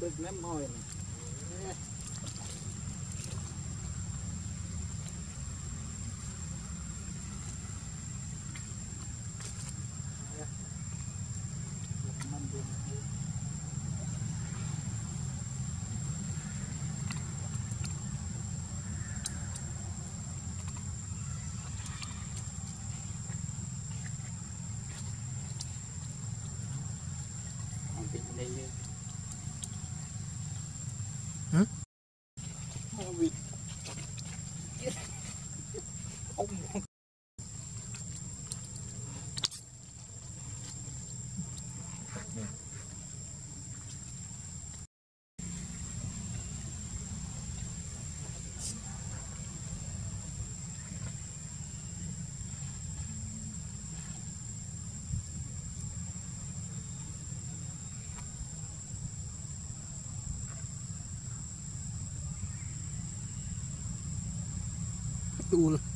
Bực ném hồi này. betul.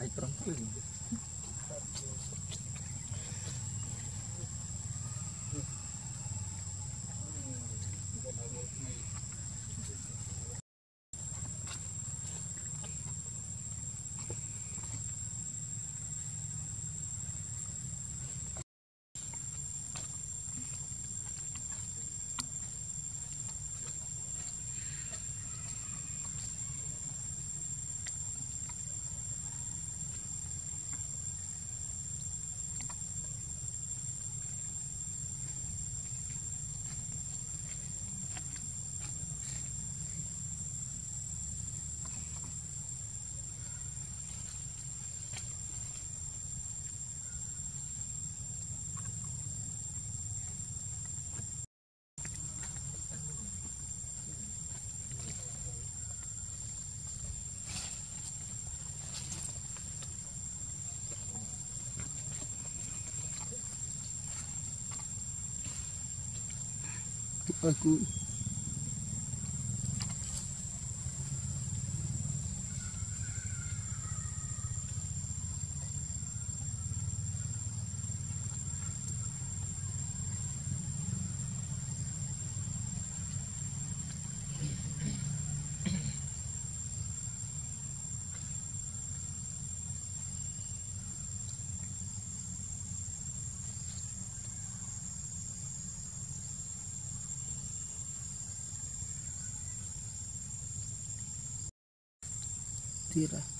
mais tranquilo Aku. Okay. 低了。